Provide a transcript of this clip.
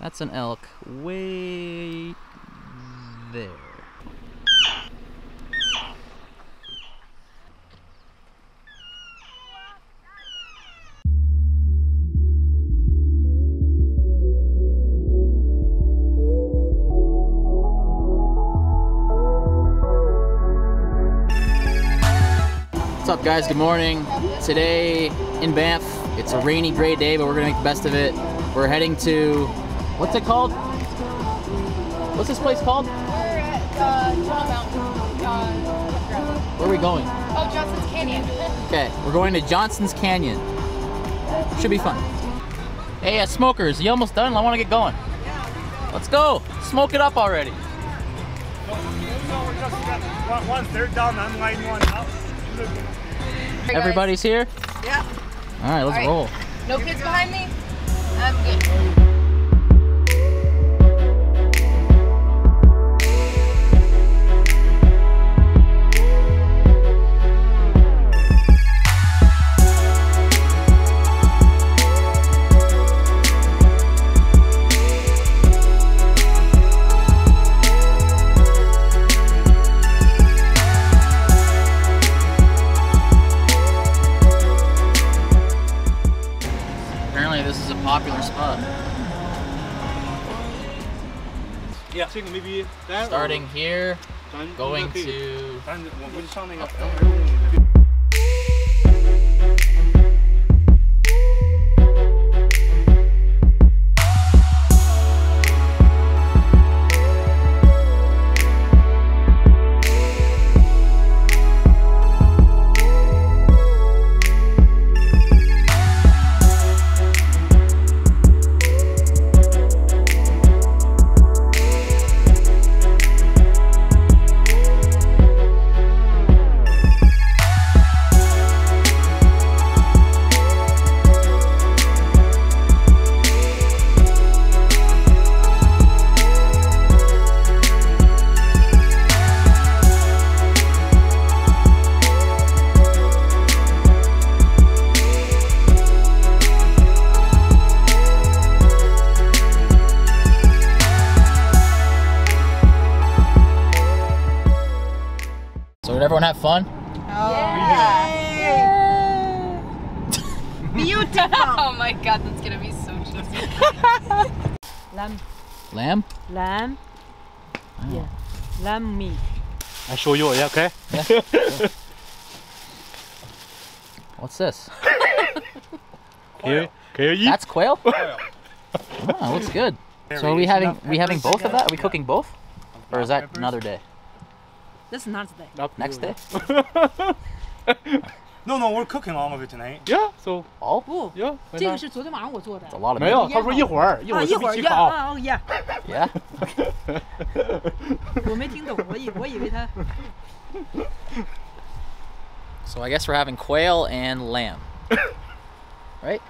That's an elk way there. What's up guys, good morning. Today in Banff, it's a rainy, gray day, but we're gonna make the best of it. We're heading to, what's it called? What's this place called? We're at uh, John Mountain. Uh, Where are we going? oh, Johnston's Canyon. Okay, we're going to Johnston's Canyon. Should be fun. Hey, uh, smokers, you almost done? I want to get going. Let's go. Smoke it up already. One third down, I'm line one up. Everybody's here? Yeah. All right, let's All right. roll. No kids behind me? I'm good. Yeah, I maybe that. Starting here, going to... So did everyone have fun? Oh, oh my god, that's gonna be so cheesy. Lamb, Lamb? lamb, yeah, lamb meat. I show you, yeah, okay? Yeah. What's this? Can you, can you eat? That's quail? Oh, looks good. So are we having we having both of that? Are we cooking both? Or is that another day? That's not today. Up to Next you. day? No, no, we're cooking all of it tonight. Yeah, so All? 不， yeah. 这个是昨天晚上我做的 It's a。lot of 没 meat. 有，他说一会儿，一会啊，儿一会儿呀就一起烤。啊哦呀， Yeah? 我没听懂，我以我以为他 So I guess we're having quail and lamb. Right?